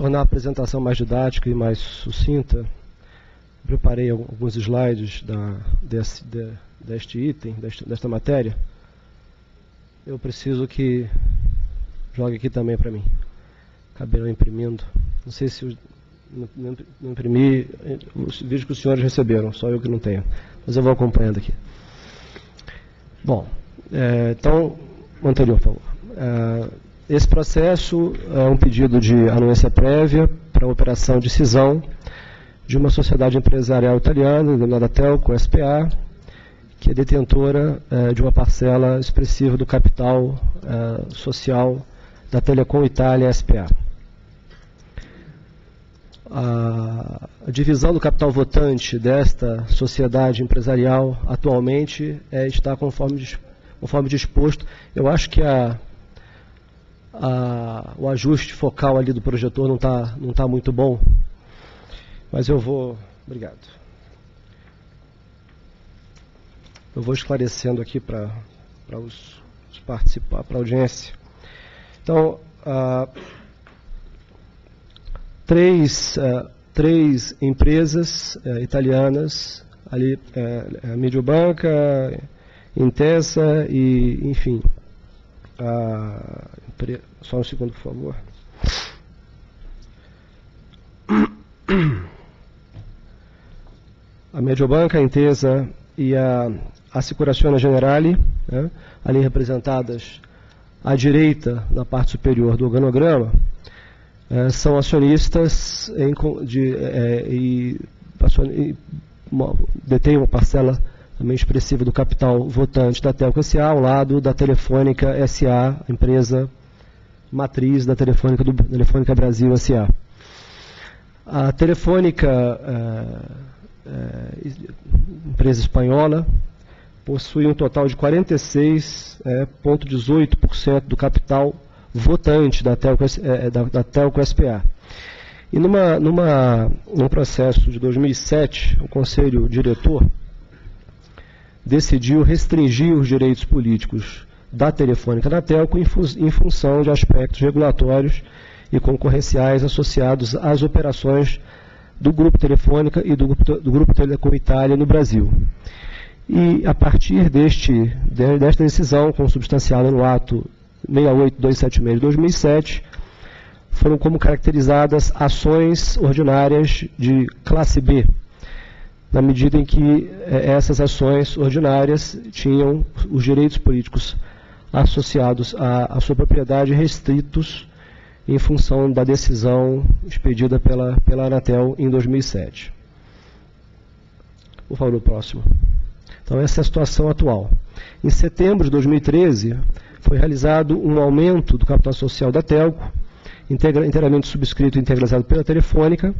tornar a apresentação mais didática e mais sucinta, preparei alguns slides da, desse, de, deste item, deste, desta matéria. Eu preciso que jogue aqui também para mim. Acabei não imprimindo. Não sei se não, não imprimi os vídeos que os senhores receberam, só eu que não tenho. Mas eu vou acompanhando aqui. Bom, é, então, anterior, por favor. É, esse processo é um pedido de anuência prévia para a operação de cisão de uma sociedade empresarial italiana, denominada Telco SPA, que é detentora é, de uma parcela expressiva do capital é, social da Telecom Itália SPA. A, divisão do capital votante desta sociedade empresarial atualmente é, está conforme, conforme disposto. Eu acho que a, a, o ajuste focal ali do projetor não está não tá muito bom, mas eu vou. Obrigado. Eu vou esclarecendo aqui para os, os participar, para a audiência. Então, três, três empresas uh, italianas, ali, uh, Mediobanca, Intesa e, enfim, a, só um segundo, por favor. A Mediobanca, a Intesa e a Assicurazione Generale, né, ali representadas à direita, na parte superior do organograma, é, são acionistas em, de, é, e, e uma, detêm uma parcela também expressiva do capital votante da Telco SA, ao lado da Telefônica SA, empresa matriz da Telefônica, do, Telefônica Brasil SA. A Telefônica, é, é, empresa espanhola, possui um total de 46,18% é, do capital votante da Telco, da, da Telco SPA. E numa, numa, num processo de 2007, o Conselho Diretor decidiu restringir os direitos políticos da Telefônica na Telco em, em função de aspectos regulatórios e concorrenciais associados às operações do Grupo Telefônica e do Grupo, do Grupo Telecom Itália no Brasil. E a partir deste, desta decisão, consubstanciada no ato 68276 de 2007, foram como caracterizadas ações ordinárias de classe B, na medida em que eh, essas ações ordinárias tinham os direitos políticos associados à, à sua propriedade restritos em função da decisão expedida pela, pela Anatel em 2007. Por favor, o próximo. Então, essa é a situação atual. Em setembro de 2013, foi realizado um aumento do capital social da Telco, inteiramente subscrito e integralizado pela Telefônica.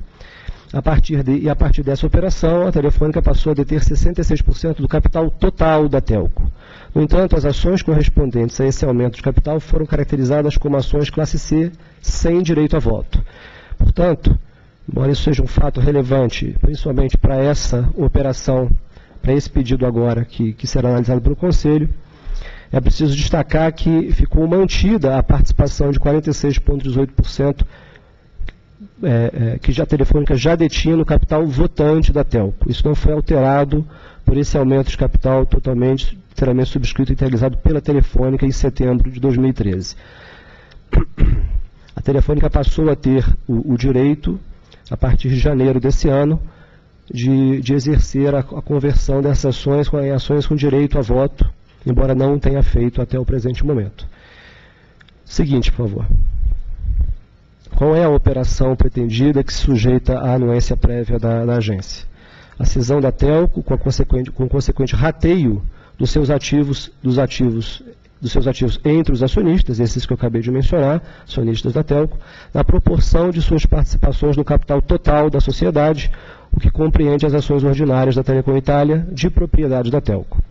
A partir de, e a partir dessa operação, a Telefônica passou a deter 66% do capital total da Telco. No entanto, as ações correspondentes a esse aumento de capital foram caracterizadas como ações classe C, sem direito a voto. Portanto, embora isso seja um fato relevante, principalmente para essa operação, para esse pedido agora, que, que será analisado pelo Conselho, é preciso destacar que ficou mantida a participação de 46,18% é, é, que já a Telefônica já detinha no capital votante da Telco. Isso não foi alterado por esse aumento de capital totalmente, inteiramente subscrito e integralizado pela Telefônica em setembro de 2013. A Telefônica passou a ter o, o direito, a partir de janeiro desse ano, de, de exercer a, a, conversão dessas ações em ações com direito a voto embora não tenha feito até o presente momento. Seguinte, por favor. Qual é a operação pretendida que sujeita à anuência prévia da, da agência? A cisão da Telco com, consequente, com consequente rateio dos seus ativos, dos ativos dos seus ativos entre os acionistas, esses que eu acabei de mencionar, acionistas da Telco, na proporção de suas participações no capital total da sociedade, o que compreende as ações ordinárias da Telecom Itália de propriedade da Telco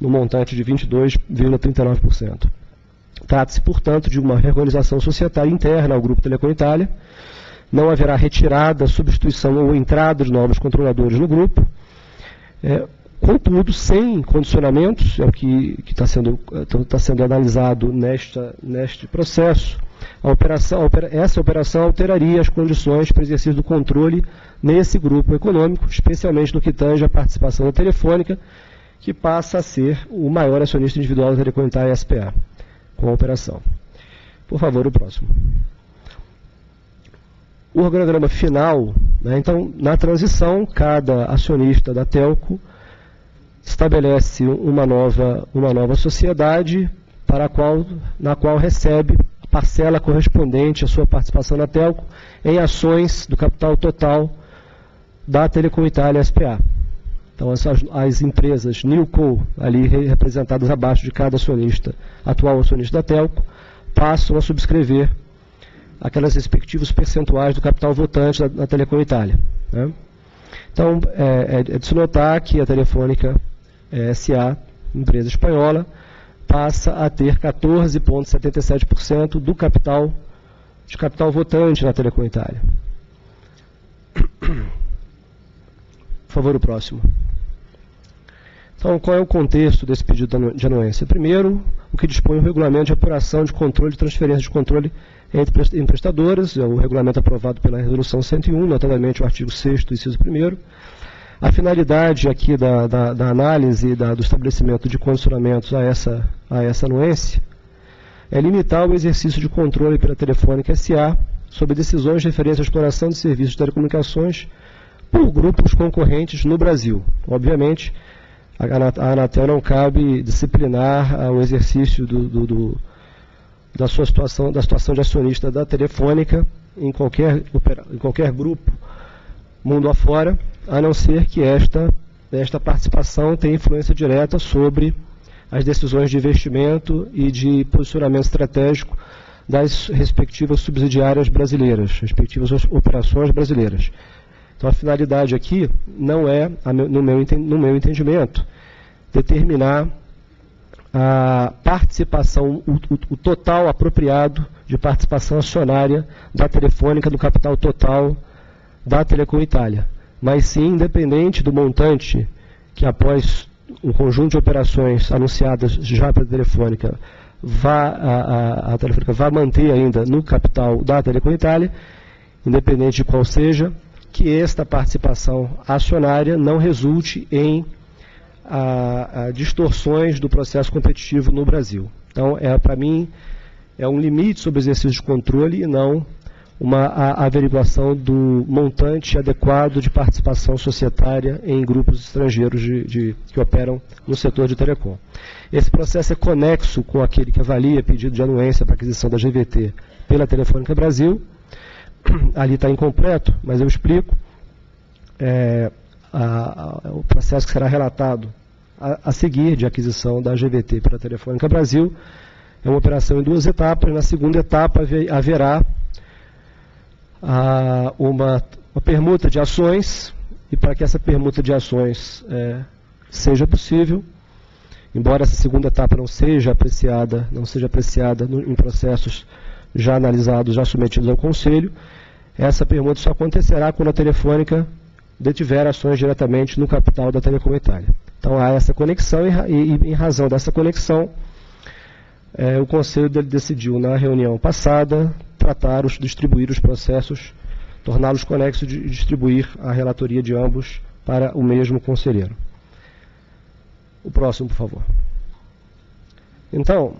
no montante de 22,39%. Trata-se, portanto, de uma reorganização societária interna ao Grupo Telecom Itália. Não haverá retirada, substituição ou entrada de novos controladores no grupo. É, contudo, sem condicionamentos, é o que está sendo, tá sendo analisado nesta, neste processo, operação, essa operação alteraria as condições para exercício do controle nesse grupo econômico, especialmente no que tange a participação da Telefônica, que passa a ser o maior acionista individual da Telecom Itália SPA, com a operação. Por favor, o próximo. O organograma final, né, então, na transição, cada acionista da Telco estabelece uma nova, uma nova sociedade para a qual, na qual recebe parcela correspondente à sua participação na Telco em ações do capital total da Telecom Itália SPA. Então, as, as empresas Newco, ali representadas abaixo de cada acionista, atual acionista da Telco, passam a subscrever aquelas respectivos percentuais do capital votante da, da Telecom Itália. Né? Então, é, é, é, de se notar que a Telefônica é, SA, empresa espanhola, passa a ter 14,77% do capital de capital votante na Telecom Itália. Por favor, o próximo. Então, qual é o contexto desse pedido de anuência? Primeiro, o que dispõe o regulamento de apuração de controle de transferência de controle entre emprestadoras, é o regulamento aprovado pela Resolução 101, notadamente o artigo 6 inciso 1 A finalidade aqui da, da, da análise da, do estabelecimento de condicionamentos a essa, a essa anuência é limitar o exercício de controle pela Telefônica SA sobre decisões referentes à exploração de serviços de telecomunicações por grupos concorrentes no Brasil. Obviamente, a Anatel não cabe disciplinar o exercício do, do, do, da sua situação, da situação de acionista da Telefônica em qualquer, em qualquer grupo mundo afora, a não ser que esta, esta participação tenha influência direta sobre as decisões de investimento e de posicionamento estratégico das respectivas subsidiárias brasileiras, respectivas operações brasileiras. Então, a finalidade aqui não é, no meu, no meu entendimento, determinar a participação, o, o, o, total apropriado de participação acionária da Telefônica no capital total da Telecom Itália. Mas sim, independente do montante que após um conjunto de operações anunciadas já pela Telefônica, vá, a, a, a Telefônica vai manter ainda no capital da Telecom Itália, independente de qual seja, que esta participação acionária não resulte em a, a distorções do processo competitivo no Brasil. Então, é, para mim, é um limite sobre o exercício de controle e não uma a, averiguação do montante adequado de participação societária em grupos estrangeiros de, de, que operam no setor de telecom. Esse processo é conexo com aquele que avalia pedido de anuência para aquisição da GVT pela Telefônica Brasil, ali está incompleto, mas eu explico. É, a, a, o processo que será relatado a, a, seguir de aquisição da GVT pela Telefônica Brasil é uma operação em duas etapas. Na segunda etapa haverá uma, uma, permuta de ações e para que essa permuta de ações é, seja possível, embora essa segunda etapa não seja apreciada, não seja apreciada no, em processos já analisados, já submetidos ao Conselho, essa permuta só acontecerá quando a Telefônica detiver ações diretamente no capital da Telecom Itália. Então há essa conexão e, e em razão dessa conexão, é, o Conselho decidiu na reunião passada tratar os, distribuir os processos, torná-los conexos e distribuir a relatoria de ambos para o mesmo conselheiro. O próximo, por favor. Então,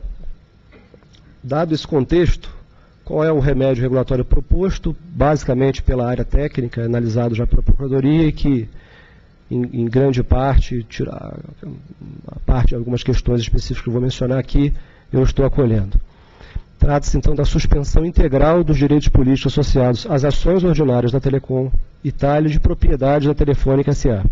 dado esse contexto, qual é o remédio regulatório proposto? Basicamente pela área técnica, analisado já pela Procuradoria, e que, em, em grande parte, tirar a parte de algumas questões específicas que eu vou mencionar aqui, eu estou acolhendo. Trata-se, então, da suspensão integral dos direitos políticos associados às ações ordinárias da Telecom Itália de propriedade da Telefônica S.A.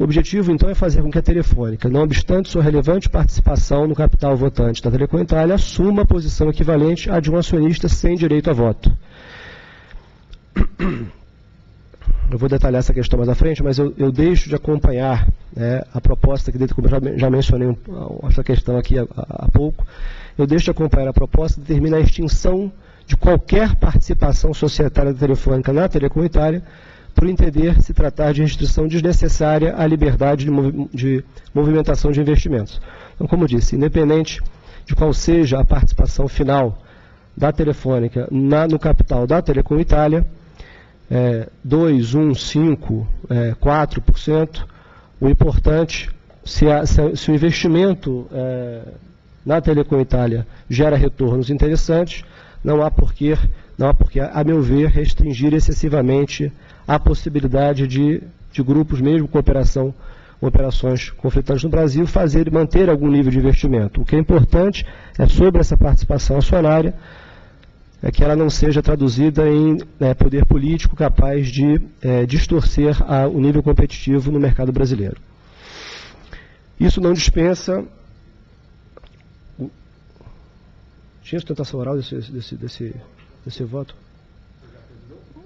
O objetivo, então, é fazer com que a Telefônica, não obstante sua relevante participação no capital votante da Telecom Itália, assuma a posição equivalente à de um acionista sem direito a voto. Eu vou detalhar essa questão mais à frente, mas eu, eu deixo de acompanhar né, a proposta, que como eu já, já mencionei um, essa questão aqui há, há pouco, eu deixo de acompanhar a proposta que determina a extinção de qualquer participação societária da Telefônica na Telecom Itália, por entender se tratar de restrição desnecessária à liberdade de, de movimentação de investimentos. Então, como disse, independente de qual seja a participação final da Telefônica na, no capital da Telecom Itália, é, 2, 1, 5, é, 4%. O importante, se, a, se, se o investimento é, na Telecom Itália gera retornos interessantes, não há porquê, não há porquê, a meu ver, restringir excessivamente a possibilidade de, de grupos, mesmo com operação operações conflitantes no Brasil, fazer e manter algum nível de investimento. O que é importante é sobre essa participação acionária, é que ela não seja traduzida em é, poder político capaz de é, distorcer a, o nível competitivo no mercado brasileiro. Isso não dispensa. Tinha sustentação oral desse, desse, desse, desse voto?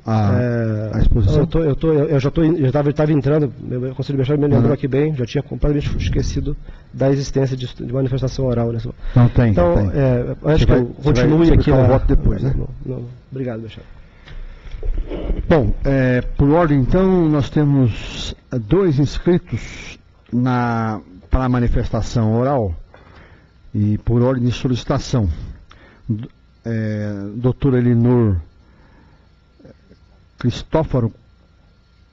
A, é, a exposição? Eu, tô, eu, tô, eu já estava entrando, o Conselho Mexer me lembrou uhum. aqui bem, já tinha completamente esquecido da existência de, de manifestação oral. Né? Não tem. Então, tem. É, acho vai, que eu continue aqui. o voto depois, né? Não, não. Obrigado, Mexer. Bom, é, por ordem então, nós temos dois inscritos na, para a manifestação oral e por ordem de solicitação. É, doutor Elinor Cristóforo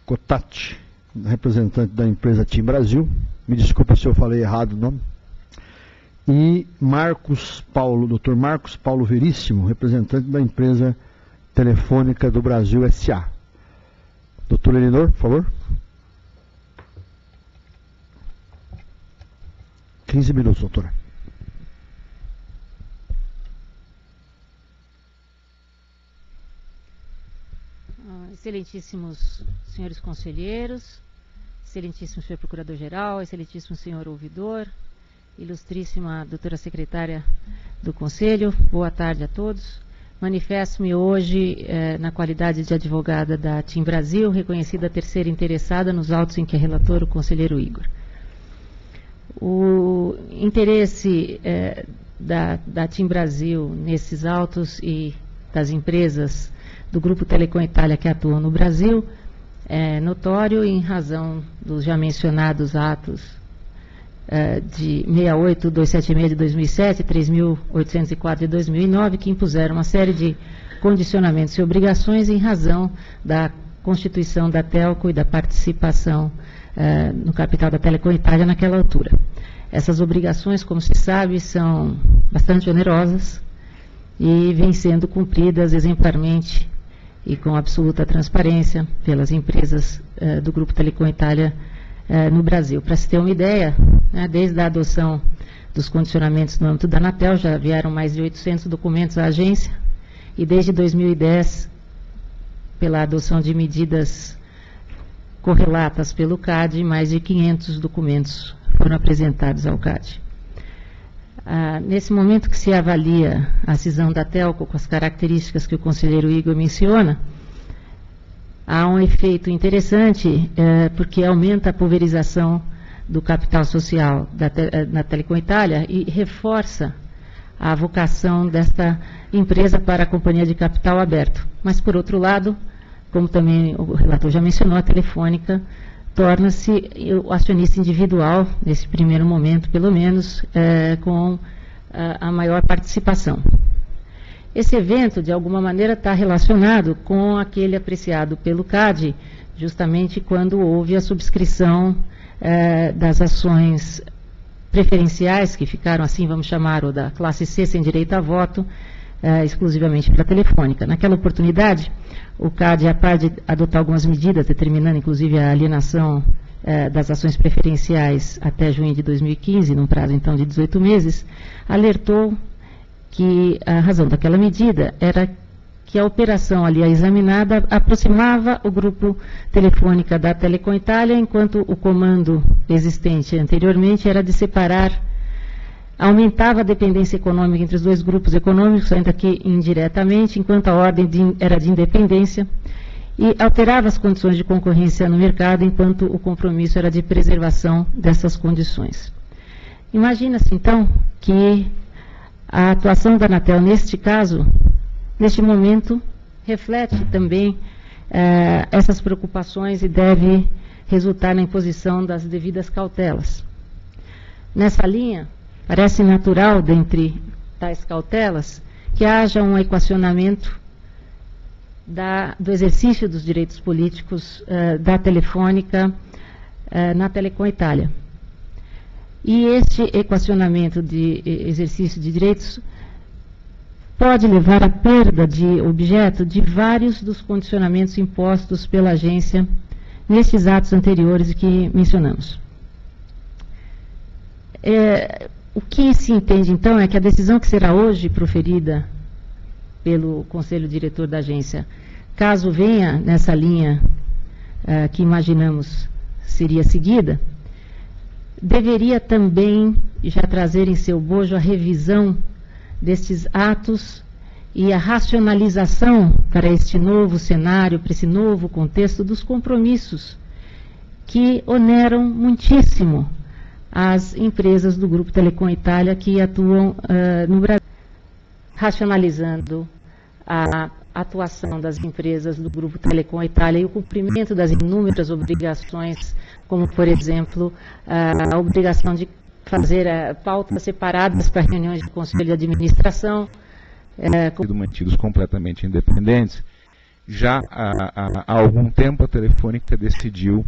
Cotati, representante da empresa Tim Brasil. Me desculpa se eu falei errado o nome. E Marcos Paulo, Dr. Marcos Paulo Veríssimo, representante da empresa Telefônica do Brasil SA. Doutor Elinor, por favor. 15 minutos, doutora. Excelentíssimos senhores conselheiros, excelentíssimo senhor procurador-geral, excelentíssimo senhor ouvidor, ilustríssima doutora secretária do Conselho, boa tarde a todos. Manifesto-me hoje eh, na qualidade de advogada da TIM Brasil, reconhecida terceira interessada nos autos em que é relator o conselheiro Igor. O interesse eh, da, da TIM Brasil nesses autos e das empresas do Grupo Telecom Itália que atua no Brasil é notório em razão dos já mencionados atos é, de 68276 de 2007 e 3804 de 2009, que impuseram uma série de condicionamentos e obrigações em razão da constituição da Telco e da participação é, no capital da Telecom Itália naquela altura. Essas obrigações, como se sabe, são bastante onerosas e vêm sendo cumpridas exemplarmente e com absoluta transparência pelas empresas uh, do Grupo Telecom Itália uh, no Brasil. Para se ter uma ideia, né, desde a adoção dos condicionamentos no âmbito da Anatel, já vieram mais de 800 documentos à agência, e desde 2010, pela adoção de medidas correlatas pelo CAD, mais de 500 documentos foram apresentados ao CAD. Ah, nesse momento que se avalia a cisão da Telco com as características que o conselheiro Igor menciona, há um efeito interessante, eh, porque aumenta a pulverização do capital social da eh, na Telecom Itália e reforça a vocação desta empresa para a companhia de capital aberto. Mas, por outro lado, como também o relator já mencionou, a Telefônica torna-se o acionista individual, nesse primeiro momento, pelo menos, é, com a, a maior participação. Esse evento, de alguma maneira, está relacionado com aquele apreciado pelo CAD, justamente quando houve a subscrição é, das ações preferenciais, que ficaram assim, vamos chamar, ou da classe C sem direito a voto, é, exclusivamente para a telefônica. Naquela oportunidade, o CAD, a par de adotar algumas medidas, determinando inclusive a alienação é, das ações preferenciais até junho de 2015, num prazo então de 18 meses, alertou que a razão daquela medida era que a operação ali examinada aproximava o grupo telefônica da Telecom Itália, enquanto o comando existente anteriormente era de separar aumentava a dependência econômica entre os dois grupos econômicos, ainda que indiretamente, enquanto a ordem de, era de independência, e alterava as condições de concorrência no mercado, enquanto o compromisso era de preservação dessas condições. Imagina-se, então, que a atuação da Anatel, neste caso, neste momento, reflete também eh, essas preocupações e deve resultar na imposição das devidas cautelas. Nessa linha, Parece natural, dentre tais cautelas, que haja um equacionamento da, do exercício dos direitos políticos uh, da Telefônica uh, na Telecom Itália. E este equacionamento de exercício de direitos pode levar à perda de objeto de vários dos condicionamentos impostos pela agência nesses atos anteriores que mencionamos. É, o que se entende, então, é que a decisão que será hoje proferida pelo Conselho Diretor da agência, caso venha nessa linha uh, que imaginamos seria seguida, deveria também já trazer em seu bojo a revisão destes atos e a racionalização para este novo cenário, para esse novo contexto dos compromissos que oneram muitíssimo as empresas do Grupo Telecom Itália que atuam uh, no Brasil, racionalizando a atuação das empresas do Grupo Telecom Itália e o cumprimento das inúmeras obrigações, como, por exemplo, a obrigação de fazer uh, pautas separadas para reuniões de conselho de administração. Uh, mantidos completamente independentes. Já há, há, algum tempo a Telefônica decidiu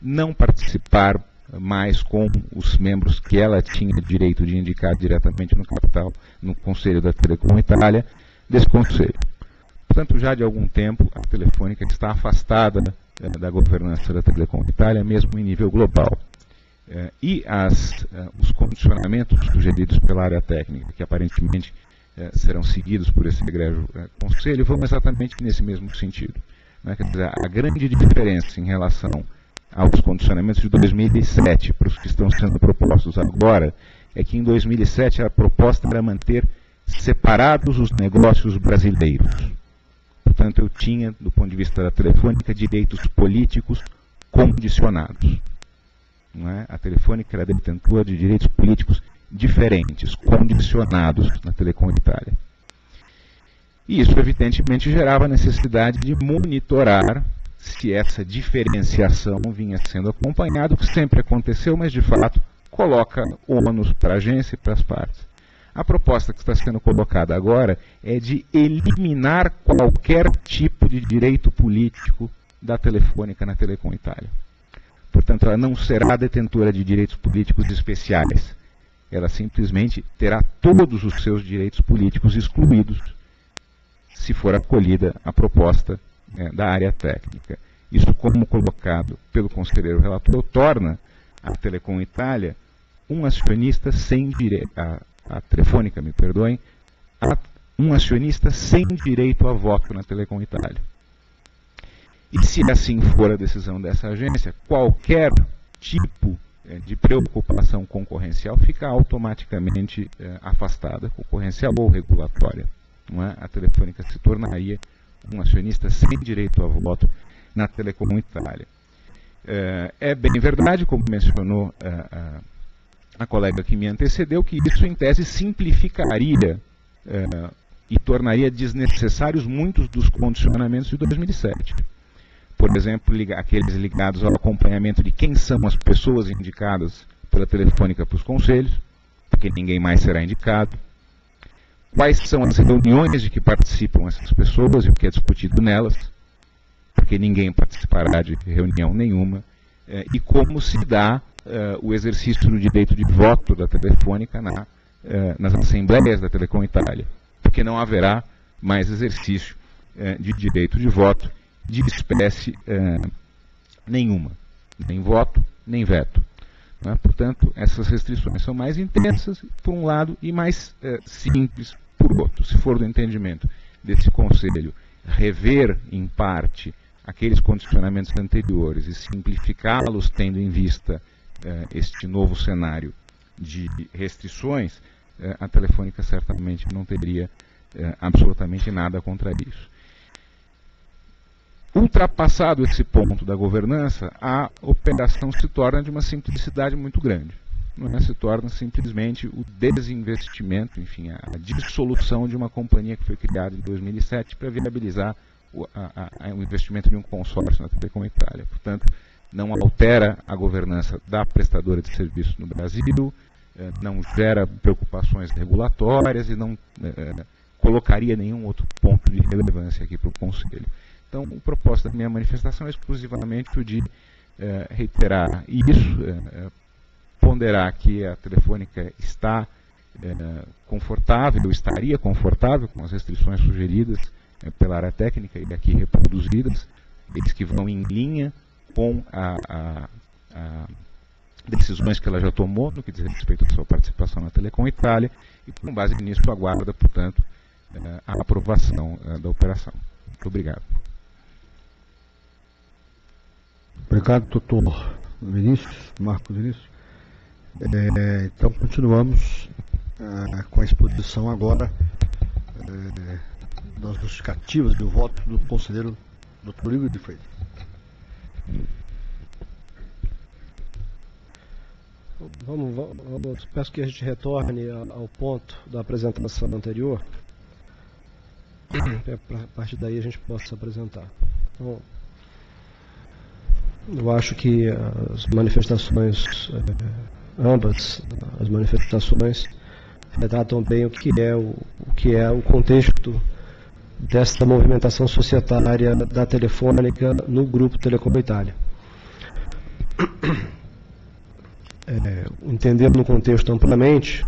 não participar mais com os membros que ela tinha direito de indicar diretamente no capital, no Conselho da Telecom Itália, desse conselho. Portanto, já de algum tempo, a Telefônica está afastada eh, da governança da Telecom Itália, mesmo em nível global. Eh, e as, eh, os condicionamentos sugeridos pela área técnica, que aparentemente serão seguidos por esse egrégio conselho, vão exatamente nesse mesmo sentido. Né? Quer dizer, a grande diferença em relação aos condicionamentos de 2007 para os que estão sendo propostos agora, é que em 2007 a proposta era manter separados os negócios brasileiros. Portanto, eu tinha, do ponto de vista da telefônica, direitos políticos condicionados. É? A telefônica era detentora de direitos políticos diferentes, condicionados na Telecom Itália. E isso, evidentemente, gerava a necessidade de monitorar se essa diferenciação vinha sendo acompanhada, o que sempre aconteceu, mas de fato coloca ônus para a agência e para as partes. A proposta que está sendo colocada agora é de eliminar qualquer tipo de direito político da Telefônica na Telecom Itália. Portanto, ela não será detentora de direitos políticos especiais. Ela simplesmente terá todos os seus direitos políticos excluídos se for acolhida a proposta é, da área técnica. Isso, como colocado pelo conselheiro relator, torna a Telecom Itália um acionista sem direito, a, a Telefônica, me perdoem, a, um acionista sem direito a voto na Telecom Itália. E se assim for a decisão dessa agência, qualquer tipo é, de preocupação concorrencial fica automaticamente é, afastada, concorrencial ou regulatória. É? A Telefônica se tornaria um acionista sem direito a voto na Telecom Itália. É, é bem verdade, como mencionou a, é, a, a, colega que me antecedeu, que isso em tese simplificaria é, e tornaria desnecessários muitos dos condicionamentos de 2007. Por exemplo, aqueles ligados ao acompanhamento de quem são as pessoas indicadas pela telefônica para os conselhos, porque ninguém mais será indicado quais são as reuniões de que participam essas pessoas e o que é discutido nelas, porque ninguém participará de reunião nenhuma, é, e como se dá é, o exercício do direito de voto da telefônica na, é, nas assembleias da Telecom Itália, porque não haverá mais exercício de direito de voto de espécie nenhuma, nem voto, nem veto. Né? Portanto, essas restrições são mais intensas, por um lado, e mais simples, por outro, se for do entendimento desse Conselho, rever em parte aqueles condicionamentos anteriores e simplificá-los tendo em vista eh, este novo cenário de restrições, eh, a Telefônica certamente não teria eh, absolutamente nada contra isso. Ultrapassado esse ponto da governança, a operação se torna de uma simplicidade muito grande não é, se torna simplesmente o desinvestimento, enfim, a, dissolução de uma companhia que foi criada em 2007 para viabilizar o, a, a, o investimento de um consórcio na Telecom Itália. Portanto, não altera a governança da prestadora de serviços no Brasil, eh, não gera preocupações regulatórias e não eh, colocaria nenhum outro ponto de relevância aqui para o Conselho. Então, o propósito da minha manifestação é exclusivamente o de reiterar isso, ponderar que a Telefônica está confortável, estaria confortável com as restrições sugeridas pela área técnica e aqui reproduzidas, eles que vão em linha com a, a, a decisões que ela já tomou no que diz respeito à sua participação na Telecom Itália e, com base nisso, aguarda, portanto, eh, a aprovação eh, da operação. Muito obrigado. Obrigado, doutor Vinícius, Marcos Vinícius. É, então, continuamos é, com a exposição agora é, das justificativas do voto do conselheiro doutor Igor de Freitas. Vamos, vamos, peço que a gente retorne ao ponto da apresentação anterior. A partir daí a gente possa apresentar. Então, eu acho que as manifestações, eh, ambas as manifestações, retratam bem o que é o, o que é o contexto desta movimentação societária da Telefônica no grupo Telecom Itália é, entendendo no contexto amplamente,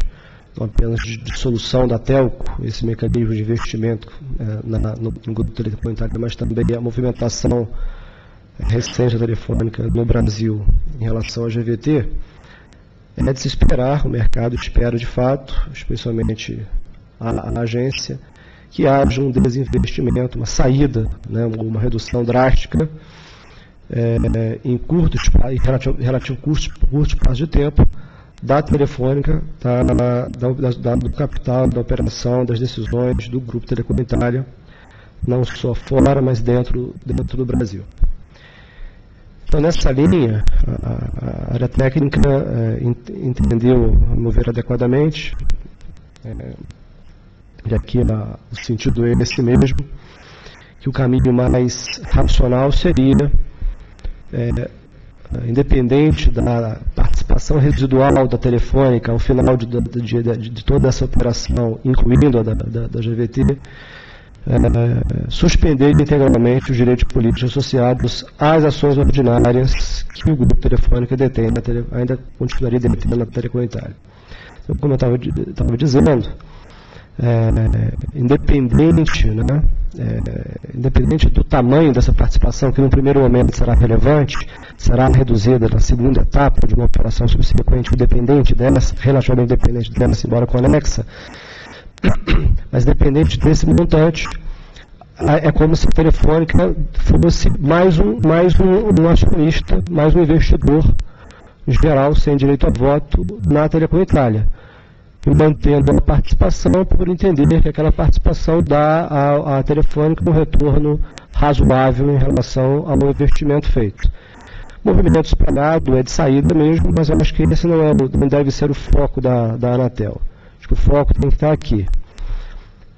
não apenas de, de, solução da Telco, esse mecanismo de investimento é, na, no, no grupo telecomunitário, mas também a movimentação recente telefônica no Brasil em relação à GVT, é de se esperar, o mercado espera de fato, especialmente a, a agência, que haja um desinvestimento, uma saída, né, uma redução drástica é, em curto em relativo, relativo curto, curto espaço de tempo da telefônica, da, da, da, do capital, da operação, das decisões do grupo Telecom Itália, não só fora, mas dentro, dentro do Brasil. Então, nessa linha, a, a área técnica é, entendeu, a meu ver, adequadamente, é, e aqui o sentido é esse mesmo, que o caminho mais racional seria é, independente da participação residual da telefônica ao final de, de, de, de toda essa operação, incluindo a da, da, da GVT, é, suspender integralmente os direitos políticos associados às ações ordinárias que o grupo telefônica detém, ainda continuaria detendo na telecomunitária. Então, como eu estava dizendo, é, independente, né, é, independente do tamanho dessa participação, que no primeiro momento será relevante, será reduzida na segunda etapa de uma operação subsequente, independente dessa, relativamente independente dessa, embora conexa, mas dependente desse montante, é como se a Telefônica fosse mais um, mais um, um acionista, mais um investidor geral sem direito a voto na Telecom Itália mantendo a participação por entender que aquela participação dá à, à telefônica um retorno razoável em relação ao investimento feito. Movimento espalhado é de saída mesmo, mas eu acho que esse não, é, não deve ser o foco da, da Anatel. Que o foco tem que estar aqui,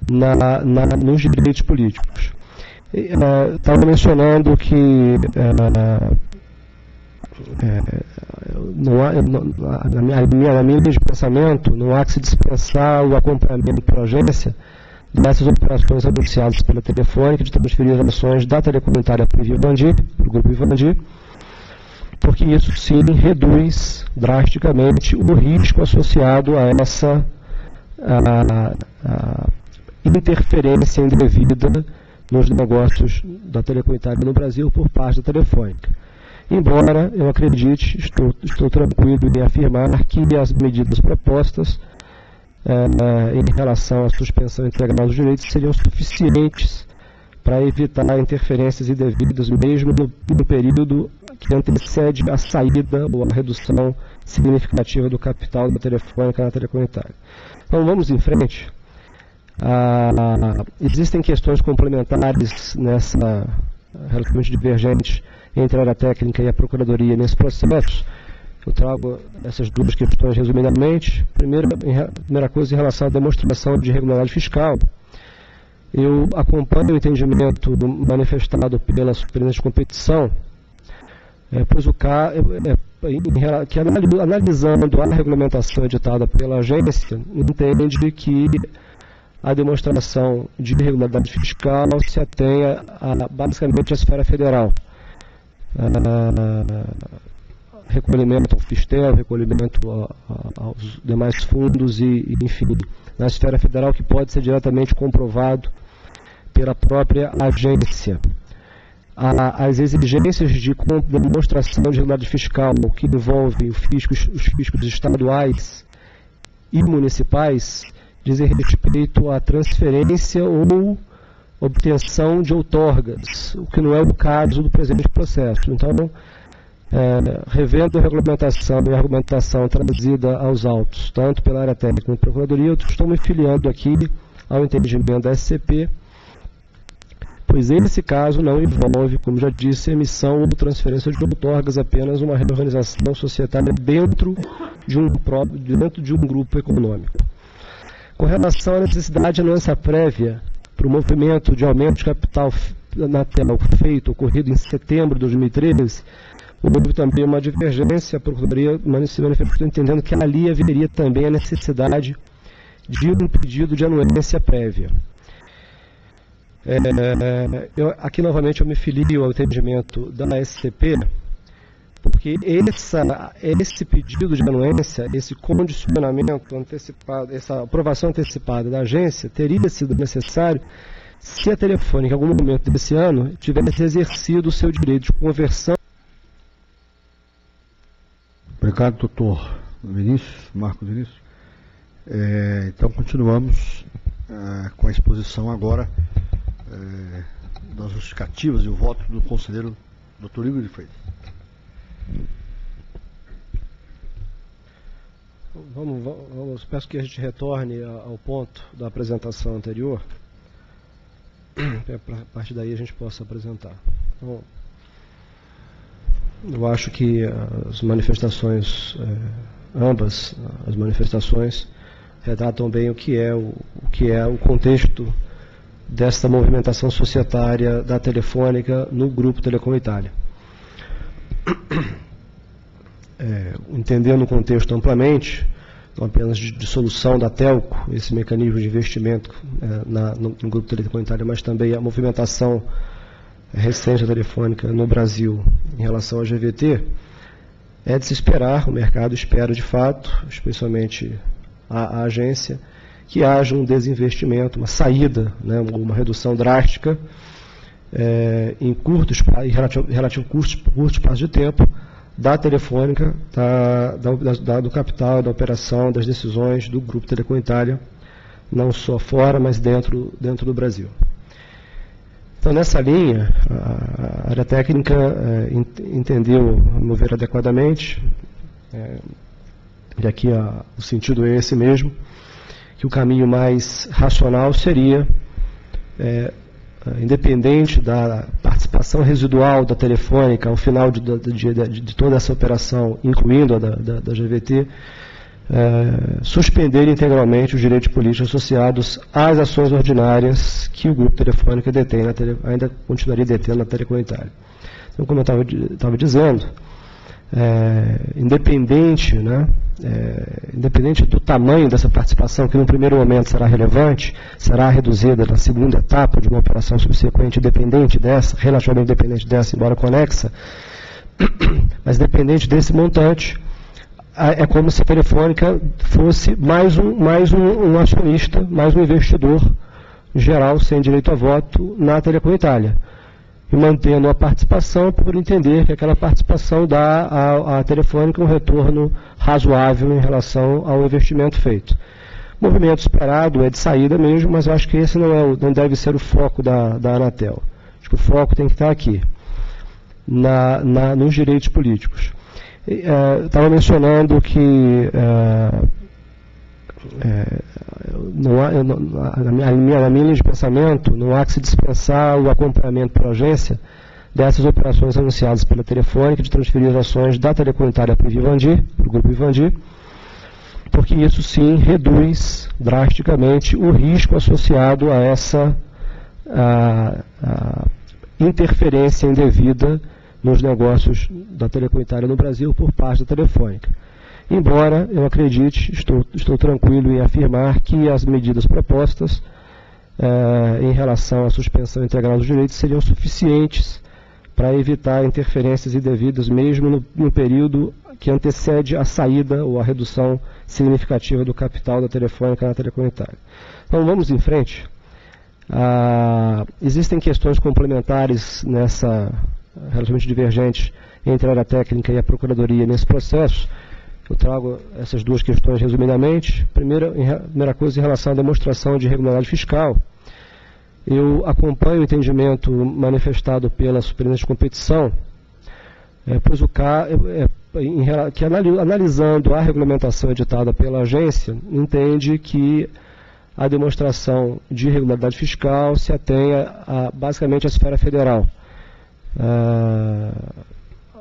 na, na, nos direitos políticos. Estava uh, mencionando que uh, é, não há, não, na, minha, minha linha de pensamento, não há que se dispensar o acompanhamento por agência dessas operações anunciadas pela Telefônica de transferir as ações da telecomunitária para o grupo Vivendi, porque isso sim reduz drasticamente o risco associado a essa a, a interferência indevida nos negócios da telecomunitária no Brasil por parte da Telefônica. Embora eu acredite, estou, estou tranquilo em afirmar que as medidas propostas é, em relação à suspensão integral dos direitos seriam suficientes para evitar interferências indevidas, mesmo no, no período que antecede a saída ou a redução significativa do capital da telefônica na telecomunitária. Então vamos em frente. Ah, existem questões complementares nessa relativamente divergentes entre a área técnica e a Procuradoria nesse processo. Eu trago essas duas questões resumidamente. Primeira, primeira coisa em relação à demonstração de regularidade fiscal. Eu acompanho o entendimento manifestado pela Superintendência de Competição, é, pois o é, que analisando a regulamentação editada pela agência, entende que a demonstração de irregularidade fiscal se atenha a, basicamente à esfera federal. recolhimento ao FISTEL, recolhimento a, a, aos demais fundos e, enfim, na esfera federal que pode ser diretamente comprovado pela própria agência a, as exigências de demonstração de regularidade fiscal que envolvem fiscos, os fiscos estaduais e municipais dizem respeito à transferência ou obtenção de outorgas, o que não é o caso do presente processo. Então, é, revendo a regulamentação e a argumentação trazida aos autos, tanto pela área técnica como Procuradoria, eu estou me filiando aqui ao entendimento da SCP pois esse caso não envolve, como já disse, emissão ou transferência de outorgas, apenas uma reorganização societária dentro de um, dentro de um grupo econômico. Com relação à necessidade de anuência prévia para o movimento de aumento de capital na tela feito, ocorrido em setembro de 2013, houve também uma divergência, a Procuradoria se manifestou entendendo que ali haveria também a necessidade de um pedido de anuência prévia. É, eu, aqui novamente eu me filio ao entendimento da SCP, porque essa, esse pedido de anuência, esse condicionamento antecipado, essa aprovação antecipada da agência teria sido necessário se a Telefônica, em algum momento desse ano, tivesse exercido o seu direito de conversão. Obrigado, doutor Vinícius, Marcos Vinícius. É, então, continuamos é, com a exposição agora é, das justificativas e o voto do conselheiro Dr. Igor de Freitas. Vamos, vamos, peço que a gente retorne ao ponto da apresentação anterior, para a partir daí a gente possa apresentar. Então, eu acho que as manifestações, é, ambas as manifestações, retratam bem o que é o, o que é o contexto desta movimentação societária da Telefônica no Grupo Telecom Itália. É, entendendo o contexto amplamente, não apenas de dissolução da Telco, esse mecanismo de investimento é, na, no, no, Grupo Telecom Itália, mas também a movimentação recente da Telefônica no Brasil em relação à GVT, é de se esperar, o mercado espera de fato, especialmente a, a agência, que haja um desinvestimento, uma saída, né, uma redução drástica é, em curtos, em relativo, relativo curtos, curtos prazos de tempo da telefônica, da, da, da, do capital, da operação, das decisões do Grupo Telecom Itália, não só fora, mas dentro, dentro do Brasil. Então, nessa linha, a área técnica é, entendeu, a meu ver, adequadamente, é, e aqui a, o sentido é esse mesmo, que o caminho mais racional seria, é, independente da participação residual da telefônica ao final de, de, de, de toda essa operação, incluindo a da, da, da GVT, é, suspender integralmente os direitos políticos associados às ações ordinárias que o grupo telefônica detém, tele, ainda continuaria detendo na telecomunitária. Então, como eu estava dizendo, é, independente, né, é, independente do tamanho dessa participação, que no primeiro momento será relevante, será reduzida na segunda etapa de uma operação subsequente, independente dessa, relativamente independente dessa, embora conexa, mas dependente desse montante, é como se a Telefônica fosse mais um, mais um, um acionista, mais um investidor geral sem direito a voto na Telecom Itália e mantendo a participação por entender que aquela participação dá à, à telefônica um retorno razoável em relação ao investimento feito. O movimento esperado é de saída mesmo, mas eu acho que esse não, é, não deve ser o foco da, da Anatel. Acho que o foco tem que estar aqui, na, na, nos direitos políticos. Estava é, mencionando que é, é, não há, na, minha, na minha linha de pensamento, não há que se dispensar o acompanhamento pela agência dessas operações anunciadas pela Telefônica de transferir as ações da telecomunitária para o para o grupo Vivendi, porque isso sim reduz drasticamente o risco associado a essa a, a interferência indevida nos negócios da Telecom Itália no Brasil por parte da Telefônica. Embora eu acredite, estou, estou tranquilo em afirmar que as medidas propostas eh, em relação à suspensão integral dos direitos seriam suficientes para evitar interferências indevidas, mesmo no, no, período que antecede a saída ou a redução significativa do capital da Telefônica na Telecom Itália. Então vamos em frente. Ah, existem questões complementares nessa, relativamente divergentes, entre a área técnica e a Procuradoria nesse processo. Eu trago essas duas questões resumidamente. Primeira, primeira coisa em relação à demonstração de regularidade fiscal. Eu acompanho o entendimento manifestado pela Superintendência de Competição, é, pois o é, é, em, que analisando a regulamentação editada pela agência, entende que a demonstração de regularidade fiscal se atenha a, basicamente à esfera federal. Ah,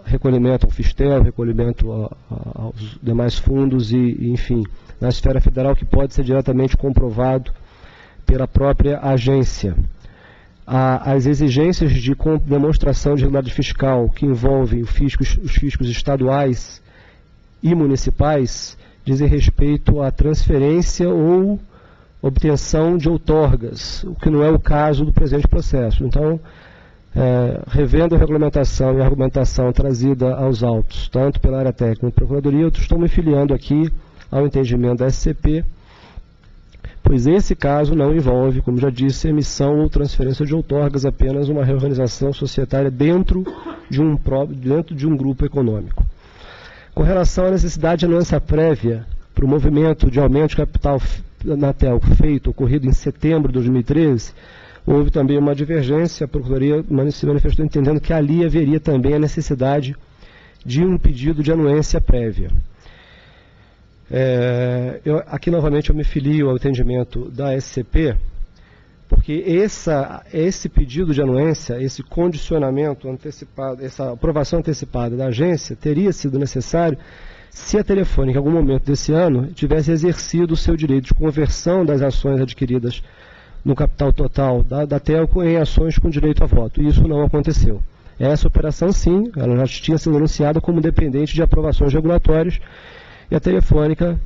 recolhimento ao FISTEL, recolhimento a, a, aos demais fundos e, enfim, na esfera federal que pode ser diretamente comprovado pela própria agência. as exigências de demonstração de regularidade fiscal que envolvem os fiscos estaduais e municipais dizem respeito à transferência ou obtenção de outorgas, o que não é o caso do presente processo. Então, é, revendo a regulamentação e a argumentação trazida aos autos, tanto pela área técnica e Procuradoria, eu estou me filiando aqui ao entendimento da SCP, pois esse caso não envolve, como já disse, emissão ou transferência de outorgas, apenas uma reorganização societária dentro de um, dentro de um grupo econômico. Com relação à necessidade de anuência prévia para o movimento de aumento de capital na Telco feito, ocorrido em setembro de 2013, houve também uma divergência, a Procuradoria se manifestou entendendo que ali haveria também a necessidade de um pedido de anuência prévia. É, eu, aqui novamente eu me filio ao entendimento da SCP, porque essa, esse pedido de anuência, esse condicionamento antecipado, essa aprovação antecipada da agência teria sido necessário se a Telefônica, em algum momento desse ano, tivesse exercido o seu direito de conversão das ações adquiridas no capital total da, da Telco em ações com direito a voto. Isso não aconteceu. Essa operação, sim, ela já tinha sido anunciada como dependente de aprovações regulatórias e a Telefônica,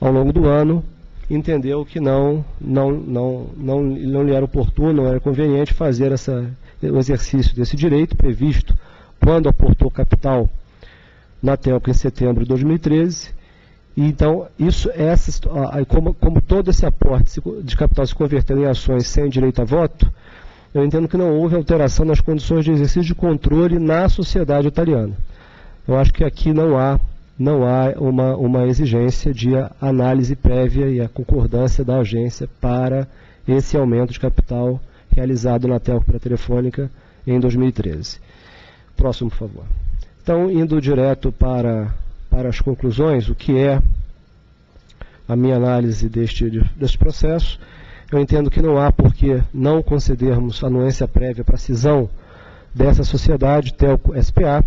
ao longo do ano, entendeu que não, não, não, não, não lhe era oportuno, não era conveniente fazer essa, o exercício desse direito previsto quando aportou capital na Telco em setembro de 2013. E então, isso, essa, como, como todo esse aporte de capital se convertendo em ações sem direito a voto, eu entendo que não houve alteração nas condições de exercício de controle na sociedade italiana. Eu acho que aqui não há, não há uma, uma exigência de análise prévia e a concordância da agência para esse aumento de capital realizado na Telco para Telefônica em 2013. Próximo, por favor. Então, indo direto para, para as conclusões, o que é a minha análise deste, deste processo, eu entendo que não há por que não concedermos anuência prévia para a cisão dessa sociedade, Telco SPA,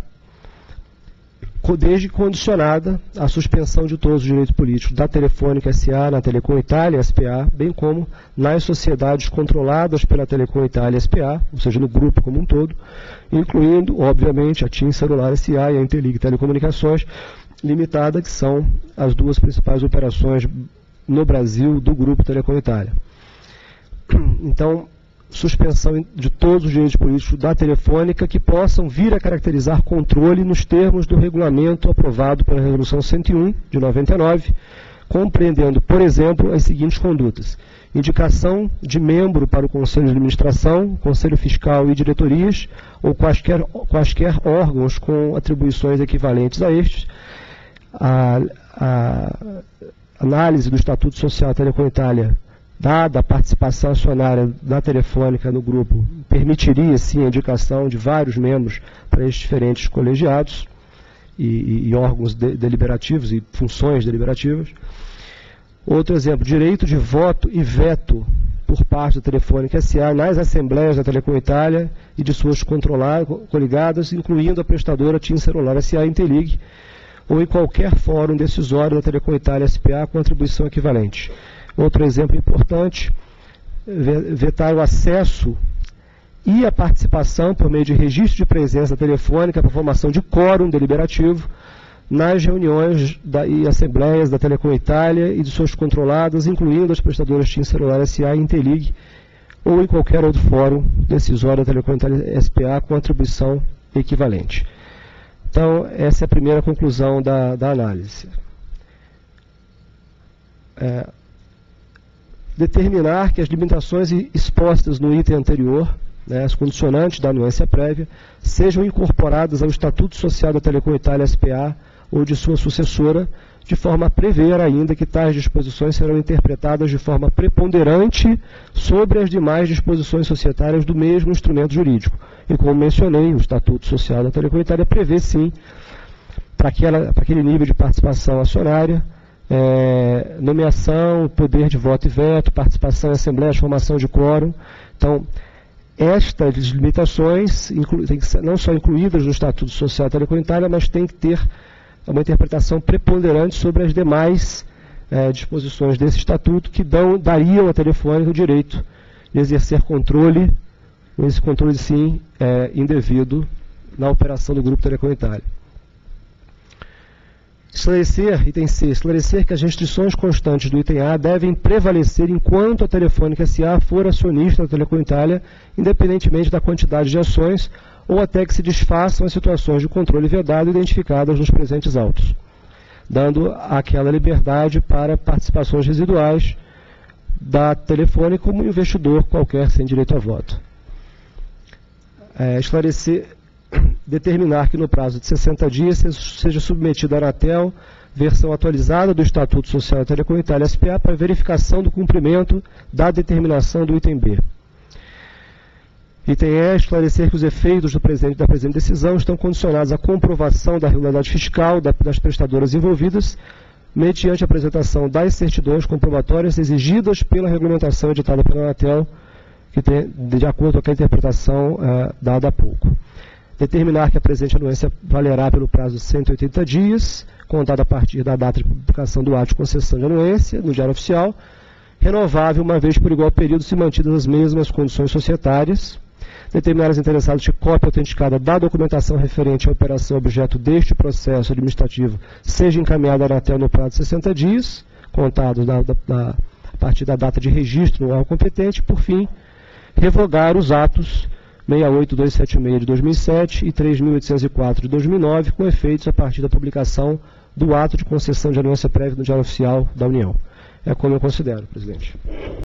desde condicionada à suspensão de todos os direitos políticos da Telefônica SA, na Telecom Itália SPA, bem como nas sociedades controladas pela Telecom Itália SPA, ou seja, no grupo como um todo, incluindo, obviamente, a TIM Celular SA e a Interlig Telecomunicações Limitada, que são as duas principais operações no Brasil do grupo Telecom Itália. Então, suspensão de todos os direitos políticos da telefônica que possam vir a caracterizar controle nos termos do regulamento aprovado pela Resolução 101 de 99, compreendendo, por exemplo, as seguintes condutas: indicação de membro para o Conselho de Administração, Conselho Fiscal e diretorias, ou quaisquer, quaisquer órgãos com atribuições equivalentes a estes, a, a análise do Estatuto Social da Telecom Itália dada a participação acionária da Telefônica no grupo, permitiria sim a indicação de vários membros para estes diferentes colegiados e, e, e órgãos de, deliberativos e funções deliberativas. Outro exemplo, direito de voto e veto por parte da Telefônica SA nas assembleias da Telecom Itália e de suas coligadas, incluindo a prestadora TIM Celular SA Intelig, ou em qualquer fórum decisório da Telecom Itália SPA com atribuição equivalente. Outro exemplo importante, vetar o acesso e a participação por meio de registro de presença telefônica para formação de quórum deliberativo nas reuniões da, e assembleias da Telecom Itália e de suas controladas, incluindo as prestadoras TIM Celular SA e Intelig, ou em qualquer outro fórum decisório da Telecom Itália SPA com atribuição equivalente. Então, essa é a primeira conclusão da, da análise. É, determinar que as limitações expostas no item anterior, né, as condicionantes da anuência prévia, sejam incorporadas ao Estatuto Social da Telecom Itália SPA ou de sua sucessora, de forma a prever ainda que tais disposições serão interpretadas de forma preponderante sobre as demais disposições societárias do mesmo instrumento jurídico. E como mencionei, o Estatuto Social da Telecom Itália prevê sim, para aquele nível de participação acionária, é, nomeação, poder de voto e veto, participação em assembleias, formação de quórum. Então, estas limitações têm que ser não só incluídas no Estatuto Social Telecomunitário, mas tem que ter uma interpretação preponderante sobre as demais é, disposições desse Estatuto que dão, dariam à telefônica o direito de exercer controle, esse controle sim é, indevido na operação do Grupo Telecomunitário. Esclarecer, item C, esclarecer que as restrições constantes do item A devem prevalecer enquanto a Telefônica SA for acionista da Telecom Itália, independentemente da quantidade de ações ou até que se desfaçam as situações de controle vedado identificadas nos presentes autos, dando aquela liberdade para participações residuais da Telefônica como investidor qualquer sem direito a voto. É, esclarecer determinar que no prazo de 60 dias seja submetido à Anatel versão atualizada do Estatuto Social da Telecom Itália SPA para verificação do cumprimento da determinação do item B. Item E, esclarecer que os efeitos do presente, da presente decisão estão condicionados à comprovação da regularidade fiscal das prestadoras envolvidas, mediante a apresentação das certidões comprobatórias exigidas pela regulamentação editada pela Anatel, que tem, de acordo com a interpretação uh, dada há pouco. Determinar que a presente anuência valerá pelo prazo de 180 dias, contado a partir da data de publicação do ato de concessão de anuência no Diário Oficial, renovável uma vez por igual período se mantidas as mesmas condições societárias, determinar aos interessados que cópia autenticada da documentação referente à operação objeto deste processo administrativo seja encaminhada Anatel no prazo de 60 dias, contados da, da, da, a partir da data de registro no órgão competente, por fim, revogar os atos 68276 de 2007 e 3804 de 2009, com efeitos a partir da publicação do ato de concessão de anuência prévia no Diário Oficial da União. É como eu considero, presidente.